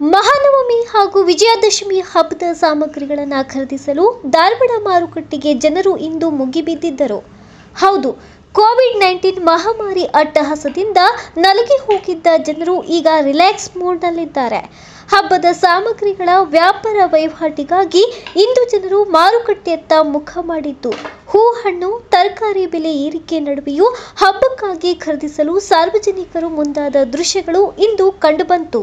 ಮಹಾನವಮಿ ಹಾಗೂ ವಿಜಯದಶಮಿ ಹಬ್ಬದ ಸಾಮಗ್ರಿಗಳನ್ನು ಖರೀದಿಸಲು ಧಾರವಾಡ ಮಾರುಕಟ್ಟೆಗೆ ಜನರು ಇಂದು ಮುಗಿಬಿದ್ದಿದ್ದರು ಹೌದು, ಕೋವಿಡ್ ನೈನ್ಟೀನ್ ಮಹಾಮಾರಿ ಅಟ್ಟಹಾಸದಿಂದ ನಲಗಿ ಹೋಗಿದ್ದ ಜನರು ಈಗ ರಿಲ್ಯಾಕ್ಸ್ ಮೂಡ್ನಲ್ಲಿದ್ದಾರೆ. ಹಬ್ಬದ ಸಾಮಗ್ರಿಗಳ ವ್ಯಾಪಾರ ವಹಿವಾಟಿಗಾಗಿ ಇಂದು ಜನರು ಮಾರುಕಟ್ಟೆಯತ್ತ ಮುಖ ಮಾಡಿದ್ದು ಹೂ ಹಣ್ಣು ತರಕಾರಿ ಬೆಲೆ ಏರಿಕೆ ನಡುವೆಯೂ ಹಬ್ಬಕ್ಕಾಗಿ ಖರೀದಿಸಲು ಸಾರ್ವಜನಿಕರು ಮುಂದಾದ ದೃಶ್ಯಗಳು ಇಂದು ಕಂಡುಬಂತು.